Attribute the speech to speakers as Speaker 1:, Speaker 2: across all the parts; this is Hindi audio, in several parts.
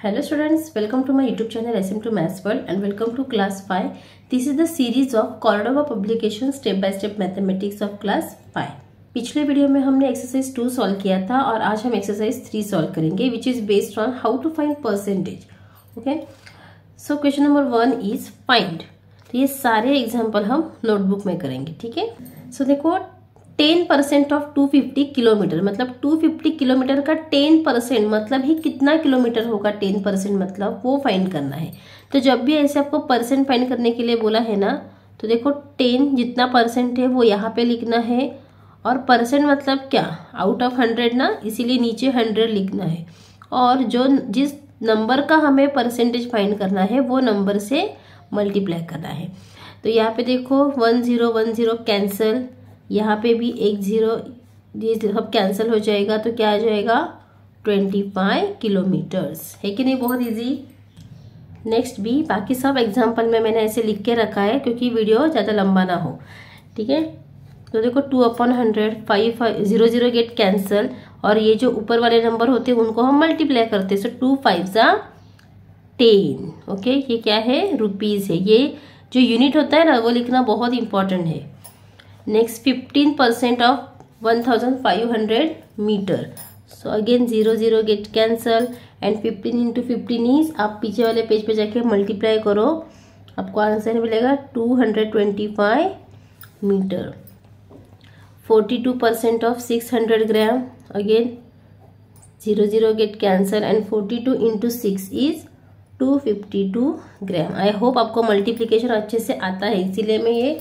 Speaker 1: Hello students welcome to my YouTube channel S M two maths world and welcome to class five this is the series of Cordova publication step by step mathematics of class five पिछले वीडियो में हमने एक्सरसाइज टू सॉल्व किया था, और आज हम एक्सरसाइज थ्री सॉल्व करेंगे which is based on how to find percentage okay so question number one is find ये सारे एग्ज़ाम्पल हम नोटबुक में करेंगे, ठीक है? सो देखो ten percent of two fifty kilometre मतलब टू फिफ्टी किलोमीटर का टेन परसेंट मतलब ही कितना किलोमीटर होगा टेन परसेंट मतलब वो फाइंड करना है। तो जब भी ऐसे आपको परसेंट फाइंड करने के लिए बोला है ना तो देखो टेन जितना परसेंट है वो यहाँ पे लिखना है और परसेंट मतलब क्या? आउट ऑफ़ हंड्रेड ना, इसीलिए नीचे हंड्रेड लिखना है। और जो जिस नंबर का हमें परसेंटेज फाइंड करना है, वो नंबर से मल्टीप्लाई करना है। तो यहाँ पे देखो one zero one zero cancel यहाँ पे भी एक ज़ीरो ये सब कैंसिल हो जाएगा तो क्या आ जाएगा? ट्वेंटी फाइव किलोमीटर्स है कि नहीं? बहुत इजी नेक्स्ट भी, बाकी सब एग्ज़ाम्पल में मैंने ऐसे लिख के रखा है क्योंकि वीडियो ज़्यादा लंबा ना हो। ठीक है? तो देखो two upon hundred five five zero zero get cancel और ये जो ऊपर वाले नंबर होते हैं, उनको हम मल्टीप्लाई करते हैं। सो टू फाइव ज़ा टेन ओके ये क्या है? रुपीज़ है। ये जो यूनिट होता है ना, वो लिखना बहुत इंपॉर्टेंट है। Next fifteen percent of one thousand five hundred metre so again zero zero get cancel and fifteen into fifteen is आप पीछे वाले पेज पे जाके मल्टीप्लाई करो, आपको आंसर मिलेगा two hundred twenty five metre forty two percent of six hundred gram again zero zero get cancel and forty two into six is two fifty two gram I hope आपको मल्टीप्लीकेशन अच्छे से आता है, इसीलिए मैं ये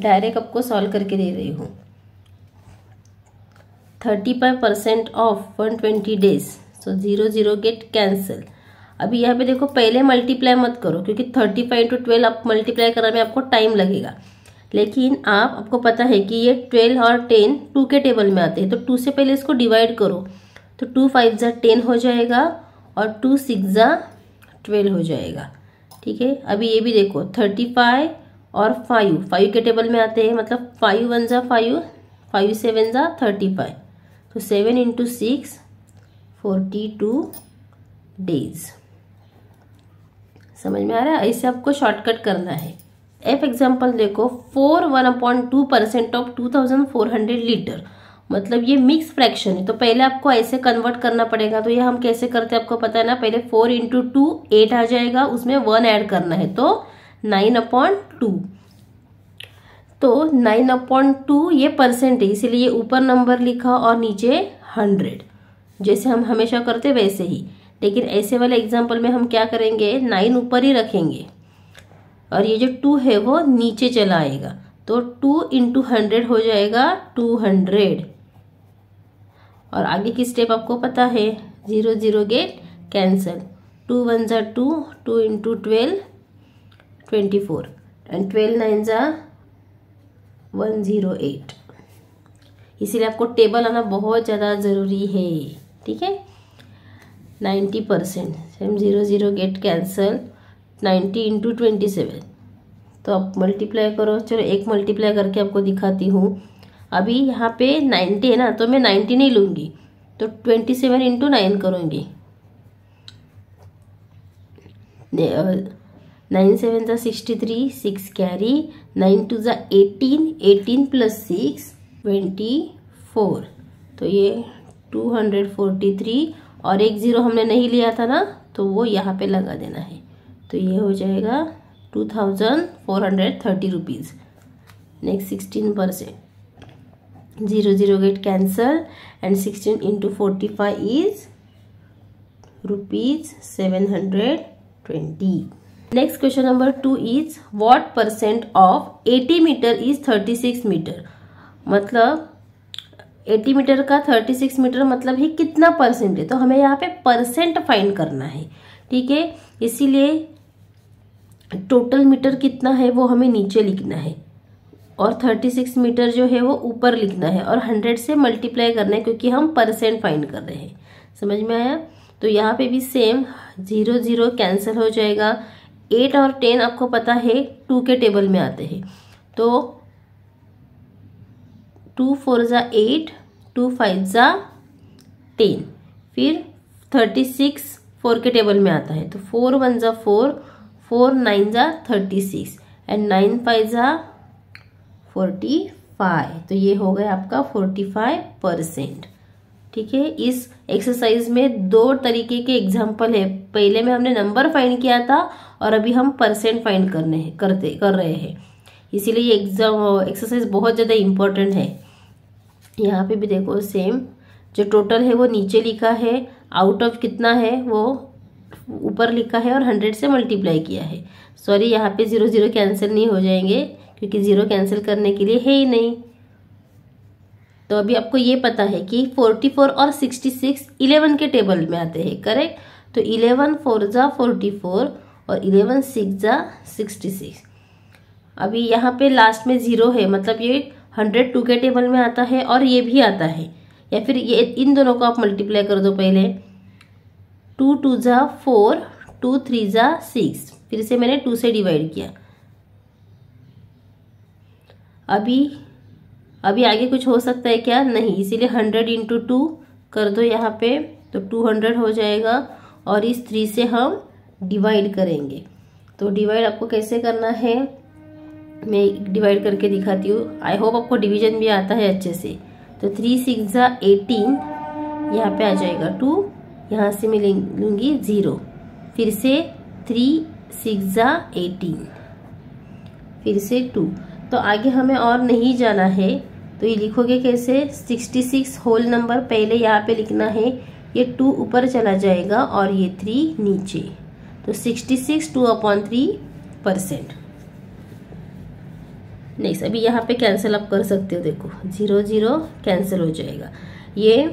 Speaker 1: डायरेक्ट आपको सॉल्व करके दे रही हूँ। Thirty five percent of one twenty days so zero zero get cancel अभी यहाँ पे देखो, पहले मल्टीप्लाई मत करो, क्योंकि थर्टी फाइव टू ट्वेल्व आप मल्टीप्लाई करने में आपको टाइम लगेगा। लेकिन आप, आपको पता है कि ये ट्वेल्व और टेन टू के टेबल में आते हैं तो टू से पहले इसको डिवाइड करो। तो टू फाइव ज़ा टेन हो जाएगा और टू सिक्स ज़ा ट्वेल्व हो जाएगा। ठीक है? अभी ये भी देखो थर्टी फाइव और फाइव फाइव के टेबल में आते हैं मतलब फाइव वन ज़ा फाइव फाइव सेवन ज़ा थर्टी फाइव तो seven into six forty two days समझ में आ रहा है? ऐसे आपको शॉर्टकट करना है. एफ़ एग्ज़ाम्पल देखो four one upon two percent of two thousand four hundred litre मतलब ये मिक्स फ्रैक्शन है. तो पहले आपको ऐसे कन्वर्ट करना पड़ेगा. तो ये हम कैसे करते हैं? आपको पता है ना, पहले फोर इंटू टू एट आ जाएगा, उसमें वन ऐड करना है. तो नाइन अपॉन टू। तो नाइन अपॉन टू ये परसेंट है, इसीलिए ऊपर नंबर लिखा और नीचे हंड्रेड। जैसे हम हमेशा करते वैसे ही। लेकिन ऐसे वाले एग्ज़ाम्पल में हम क्या करेंगे? नाइन ऊपर ही रखेंगे। और ये जो टू है, वो नीचे चला आएगा। तो टू इंटू हंड्रेड हो जाएगा टू हंड्रेड। और आगे की स्टेप आपको पता है, zero zero get cancel. Two one ज़ा two two into twelve twenty four and twelve nine ज़ा वन ज़ीरो एट इसीलिए आपको टेबल आना बहुत ज़्यादा ज़रूरी है, ठीक है? Ninety percent same zero zero get cancel ninety into twenty seven तो आप मल्टीप्लाई करो, चलो एक मल्टीप्लाई करके आपको दिखाती हूँ। अभी यहाँ पे नाइन्टी है ना तो मैं नाइन्टी नहीं लूँगी तो ट्वेंटी सेवन इंटू नाइन करूँगी नाइन सेवन ज़ा sixty three, six carry, nine two ज़ा eighteen eighteen plus six, twenty four. तो ये टू हंड्रेड फोर्टी थ्री और एक ज़ीरो हमने नहीं लिया था ना तो वो यहाँ पे लगा देना है। तो ये हो जाएगा two thousand four hundred thirty rupees next sixteen percent. Zero zero get cancel and sixteen into forty five is rupees seven hundred twenty. Next question number two is what percent of 80 metre is 36 metre मतलब 80 मीटर का 36 मीटर मतलब ही कितना परसेंट है? तो हमें यहाँ पे परसेंट फाइंड करना है, ठीक है? इसीलिए टोटल मीटर कितना है वो हमें नीचे लिखना है और 36 मीटर जो है वो ऊपर लिखना है और 100 से मल्टीप्लाई करना है क्योंकि हम परसेंट फाइंड कर रहे हैं। समझ में आया? तो यहाँ पे भी सेम ज़ीरो ज़ीरो कैंसिल हो जाएगा। एट और टेन आपको पता है टू के टेबल में आते हैं। तो टू फोर ज़ा एट टू फाइव ज़ा टेन फिर थर्टी सिक्स फोर के टेबल में आता है। तो फोर वन ज़ा फोर फोर नाइन ज़ा thirty six and nine five ज़ा फोर्टी फाइव तो ये हो गया आपका फोर्टी फाइव परसेंट ठीक है? इस एक्सरसाइज में दो तरीके के एग्ज़ाम्पल है। पहले में हमने नंबर फाइंड किया था और अभी हम परसेंट फाइंड करने हैं, करते, कर रहे हैं। इसीलिए ये एग्ज़ाम एक्सरसाइज बहुत ज़्यादा इम्पोर्टेंट है। यहाँ पे भी देखो सेम जो टोटल है वो नीचे लिखा है आउट ऑफ़ कितना है वो ऊपर लिखा है और हंड्रेड से मल्टीप्लाई किया है। सॉरी यहाँ पे ज़ीरो ज़ीरो कैंसिल नहीं हो जाएँगे, क्योंकि ज़ीरो कैंसिल करने के लिए है ही नहीं। तो अभी आपको ये पता है कि फोर्टी फोर और सिक्सटी सिक्स इलेवन के टेबल में आते हैं करेक्ट तो इलेवन फोर ज़ा फोर्टी फोर और इलेवन सिक्स ज़ा सिक्सटी सिक्स। अभी यहाँ पे लास्ट में ज़ीरो है मतलब ये हंड्रेड टू के टेबल में आता है और ये भी आता है। या फिर ये, इन दोनों को आप मल्टीप्लाई कर दो पहले। टू टू ज़ा फोर टू थ्री ज़ा सिक्स फिर से मैंने टू से डिवाइड किया। अभी अभी आगे कुछ हो सकता है क्या? नहीं, इसीलिए हंड्रेड इंटू टू कर दो यहाँ पे तो टू हंड्रेड हो जाएगा और इस थ्री से हम डिवाइड करेंगे। तो डिवाइड आपको कैसे करना है? मैं डिवाइड करके दिखाती हूँ। आई होप आपको डिवीज़न भी आता है अच्छे से। तो थ्री सिक्स ज़ा एटीन यहाँ पे आ जाएगा टू यहाँ से मैं लूँगी ज़ीरो फिर से थ्री सिक्स ज़ा एटीन फिर से टू तो आगे हमें और नहीं जाना है। तो ये लिखोगे कैसे? सिक्सटी सिक्स होल नंबर पहले यहाँ पे लिखना है, ये टू ऊपर चला जाएगा और ये थ्री नीचे। तो sixty six two upon three percent. Next अभी यहाँ पे कैंसिल आप कर सकते हो, देखो, ज़ीरो ज़ीरो कैंसिल हो जाएगा। ये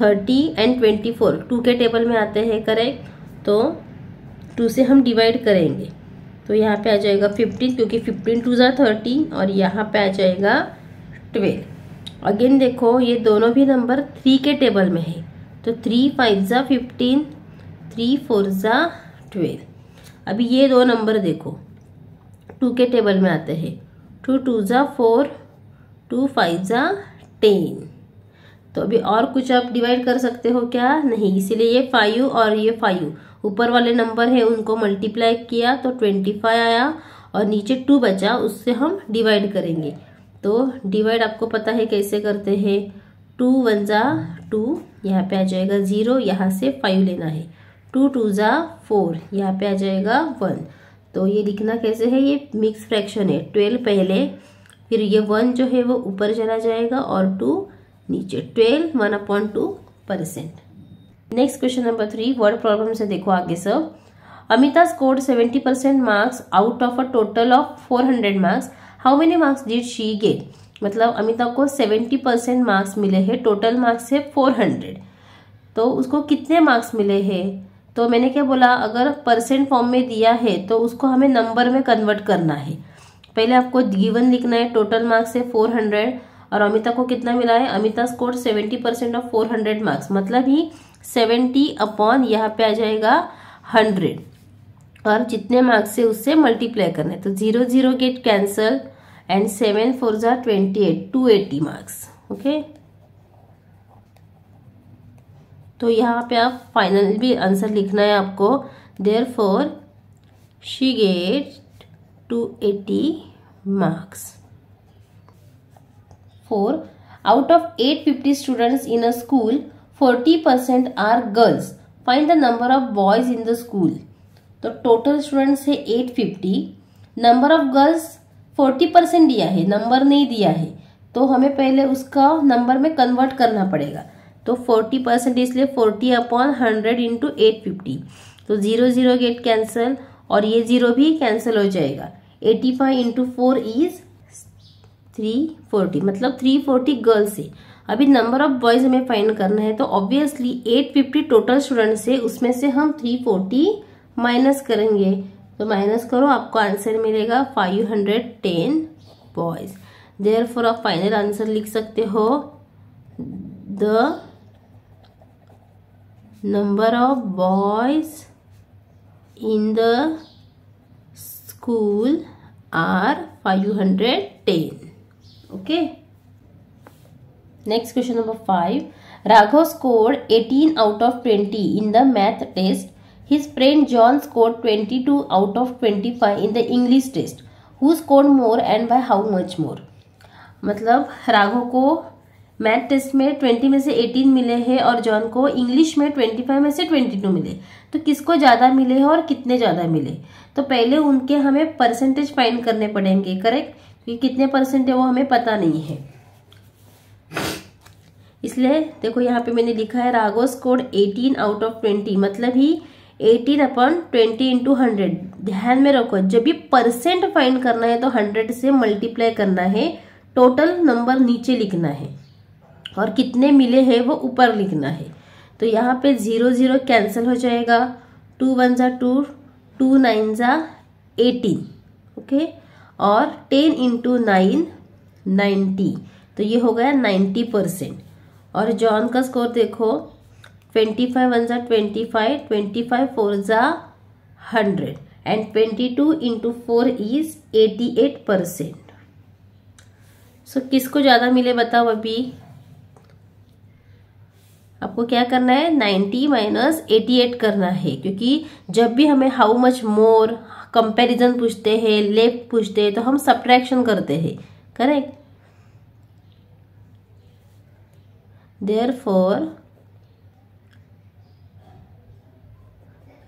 Speaker 1: thirty and twenty four two के टेबल में आते हैं करेक्ट तो टू से हम डिवाइड करेंगे। तो यहाँ पे आ जाएगा फिफ्टीन क्योंकि फिफ्टीन टू ज़ा थर्टी, और यहाँ पे आ जाएगा ट्वेल्व। अगेन देखो, ये दोनों भी नंबर थ्री के टेबल में है। तो थ्री फाइव ज़ा फिफ्टीन थ्री फोर ज़ा ट्वेल्व अभी ये दो नंबर देखो। टू के टेबल में आते हैं। टू टू ज़ा फोर टू फाइव ज़ा टेन तो अभी और कुछ आप डिवाइड कर सकते हो क्या? नहीं, इसीलिए ये फाइव और ये फाइव ऊपर वाले नंबर है, उनको मल्टीप्लाई किया तो ट्वेंटी फाइव आया और नीचे टू बचा, उससे हम डिवाइड करेंगे। तो डिवाइड आपको पता है कैसे करते हैं? टू वन ज़ा टू यहाँ पे आ जाएगा ज़ीरो यहाँ से फाइव लेना है। टू टू ज़ा फोर यहाँ पे आ जाएगा वन तो ये लिखना कैसे है? ये मिक्स फ्रैक्शन है। ट्वेल्व पहले, फिर ये वन जो है वो ऊपर चला जाएगा और टू नीचे। Twelve one upon two percent next question number three word problem से देखो आगे सब। Amita scored seventy percent marks out of a total of four hundred marks how many marks did she get मतलब अमिता को सेवेंटी परसेंट मार्क्स मिले हैं टोटल मार्क्स है फोर हंड्रेड तो उसको कितने मार्क्स मिले हैं? तो मैंने क्या बोला, अगर परसेंट फॉर्म में दिया है तो उसको हमें नंबर में कन्वर्ट करना है। पहले आपको गिवन लिखना है टोटल मार्क्स है फोर हंड्रेड और अमिता को कितना मिला है? Amita score seventy percent of four hundred marks मतलब ही सेवेंटी अपॉन यहाँ पे आ जाएगा हंड्रेड और जितने मार्क्स है उससे मल्टीप्लाई करना है। तो zero zero get cancel and seven four jar twenty eight two eighty marks okay तो यहाँ पे आप फाइनल भी आंसर लिखना है आपको। Therefore she get two eighty marks four out of eight fifty students in a school forty percent are girls find the number of boys in the school तो टोटल स्टूडेंट्स है eight fifty number of girls forty percent दिया है नंबर नहीं दिया है तो हमें पहले उसका नंबर में कन्वर्ट करना पड़ेगा। तो फोर्टी परसेंट इसलिए forty upon hundred into eight fifty तो ज़ीरो ज़ीरो गेट कैंसिल और ये ज़ीरो भी कैंसिल हो जाएगा। Eighty five into four is three forty मतलब थ्री फोर्टी गर्ल्स है अभी नंबर ऑफ़ बॉयज़ हमें फाइंड करना है तो obviously eight fifty total students है उसमें से हम थ्री फोर्टी माइनस करेंगे। तो माइनस करो, आपको आंसर मिलेगा five hundred ten boys therefore आप फाइनल आंसर लिख सकते हो the number of boys in the school are five hundred ten okay next question number five Raghav score 18 out of 20 in the math test His friend John scored 22 out of 25 in the English test. Who scored more and by how much more? मतलब राघव को मैथ टेस्ट में 20 में से 18 मिले हैं और जॉन को इंग्लिश में 25 में से 22 मिले। तो किसको ज़्यादा मिले हैं और कितने ज़्यादा मिले? तो पहले उनके हमें परसेंटेज फाइंड करने पड़ेंगे करेक्ट क्योंकि कितने परसेंट है वो हमें पता नहीं है। इसलिए देखो यहाँ पे मैंने लिखा है, राघव स्कोर 18 आउट ऑफ़ 20 मतलब ही 18 अपॉन ट्वेंटी इंटू हंड्रेड. ध्यान में रखो, जब भी परसेंट फाइंड करना है तो हंड्रेड से मल्टीप्लाई करना है टोटल नंबर नीचे लिखना है. और कितने मिले हैं वो ऊपर लिखना है. तो यहाँ पे ज़ीरो ज़ीरो कैंसिल हो जाएगा. टू वन ज़ा टू टू नाइन ज़ा एटीन ओके और टेन इंटू नाइन नाइन्टी तो ये हो गया नाइन्टी परसेंट और जॉन का स्कोर देखो. ट्वेंटी फाइव वन ज़ा twenty five twenty five four ज़ा hundred and twenty two into four is eighty eight percent so किसको ज़्यादा मिले बताओ अभी? आपको क्या करना है? नाइन्टी माइनस एटी एट करना है, क्योंकि जब भी हमें हाउ मच मोर कंपैरिजन पूछते हैं लेफ़्ट पूछते हैं तो हम सब्ट्रैक्शन करते हैं। Correct therefore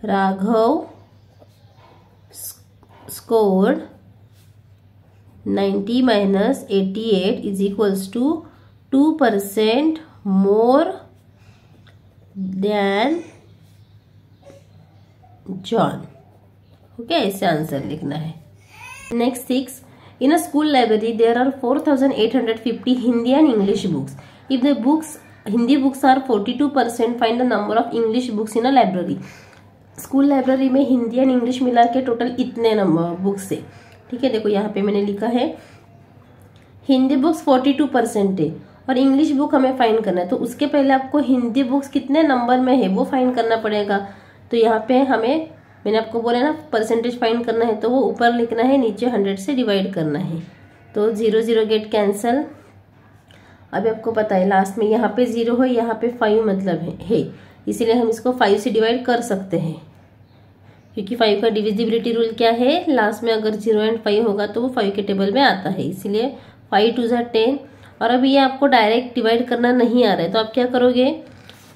Speaker 1: Raghav scored 90 minus 88 is equals to 2 percent more than John. Okay ऐसे आंसर लिखना है। Next six in a school library there are four thousand eight hundred fifty Hindi and English books if the books Hindi books are forty two percent find the number school library में हिंदी एंड इंग्लिश मिला के टोटल इतने नंबर बुक्स है ठीक है देखो यहाँ पे मैंने लिखा है Hindi books forty two percent है और इंग्लिश बुक हमें फाइंड करना है। तो उसके पहले आपको हिंदी बुक्स कितने नंबर में है वो फाइंड करना पड़ेगा। तो यहाँ पे हमें मैंने आपको बोला ना परसेंटेज फाइंड करना है तो वो ऊपर लिखना है नीचे हंड्रेड से डिवाइड करना है। तो ज़ीरो ज़ीरो गेट कैंसल अभी आपको पता है लास्ट में यहाँ पे ज़ीरो है यहाँ पे फाइव मतलब है, है। इसीलिए हम इसको फाइव से डिवाइड कर सकते हैं। क्योंकि फाइव का डिविजिबिलिटी रूल क्या है? लास्ट में अगर ज़ीरो एंड फाइव होगा तो वो फाइव के टेबल में आता है, इसीलिए फाइव टू ज़ा टेन और अभी ये आपको डायरेक्ट डिवाइड करना नहीं आ रहा है तो आप क्या करोगे?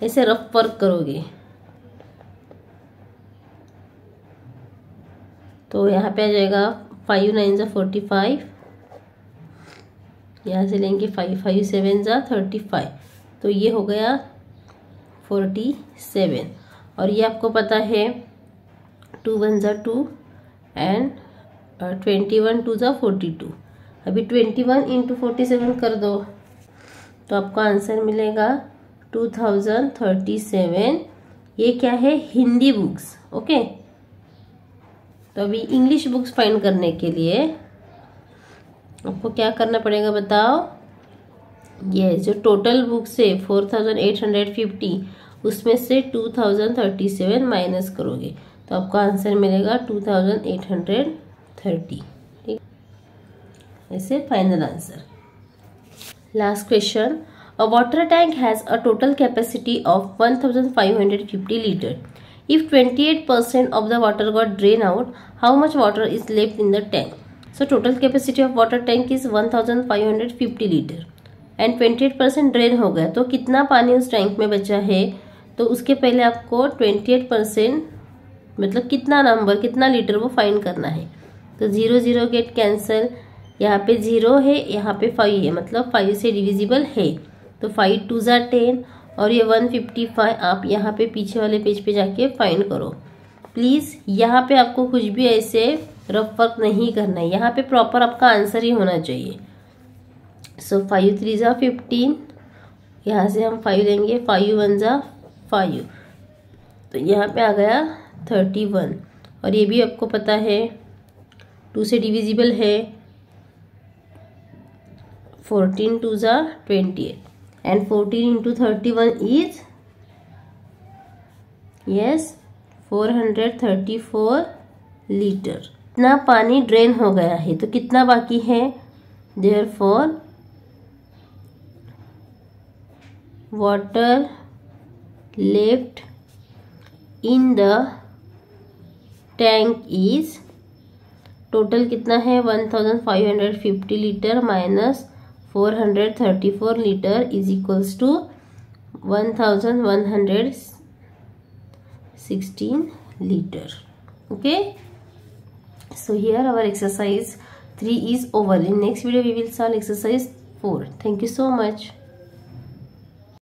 Speaker 1: ऐसे रफ वर्क करोगे। तो यहाँ पे आ जाएगा फाइव नाइन ज़ा फोर्टी फाइव यहाँ से लेंगे फाइव फाइव सेवन ज़ा थर्टी फाइव तो ये हो गया फोर्टी सेवन और ये आपको पता है टू वन ज़ा two and twenty one two ज़ा फोर्टी टू अभी twenty one into forty seven कर दो तो आपको आंसर मिलेगा टू थाउज़ेंड थर्टी सेवन ये क्या है? हिंदी बुक्स ओके तो अभी इंग्लिश बुक्स फाइंड करने के लिए आपको क्या करना पड़ेगा बताओ? ये जो टोटल बुक्स है four thousand eight hundred fifty उसमें से two thousand thirty seven minus करोगे। तो आपको आंसर मिलेगा two thousand eight hundred thirty ठीक? ऐसे final answer last question a water tank has a total capacity of one thousand five hundred fifty litre If 28% of the water got drained out, how much water is left in the tank? So total capacity of water tank is 1550 litre and 28 percent drain हो गया तो कितना पानी उस टैंक में बचा है? तो उसके पहले आपको 28 परसेंट मतलब कितना नंबर कितना लीटर वो फाइंड करना है। तो ज़ीरो ज़ीरो गेट कैंसल यहाँ पे ज़ीरो है, यहाँ पे फाइव है मतलब फाइव से डिविजिबल है। तो फाइव टू ज़ा टेन और ये 155 आप यहाँ पे पीछे वाले पेज पे जाके फाइंड करो। प्लीज़ यहाँ पे आपको कुछ भी ऐसे रफ वर्क नहीं करना है। यहाँ पे प्रॉपर आपका आंसर ही होना चाहिए। सो फाइव थ्री ज़ा फिफ्टीन यहाँ से हम फाइव लेंगे फाइव वन ज़ा फाइव तो यहाँ पे आ गया थर्टी वन। और ये भी आपको पता है, टू से डिविजिबल है, फोर्टीन टू ज़ा twenty eight. And fourteen into thirty one is yes four hundred thirty four litre इतना पानी ड्रेन हो गया है तो कितना बाकी है? Therefore water left in the tank is total कितना है? One thousand five hundred fifty litre minus four hundred thirty four litre is equals to one thousand one hundred sixteen litre. Okay? So here our exercise three is over in next video we will solve exercise four thank you so much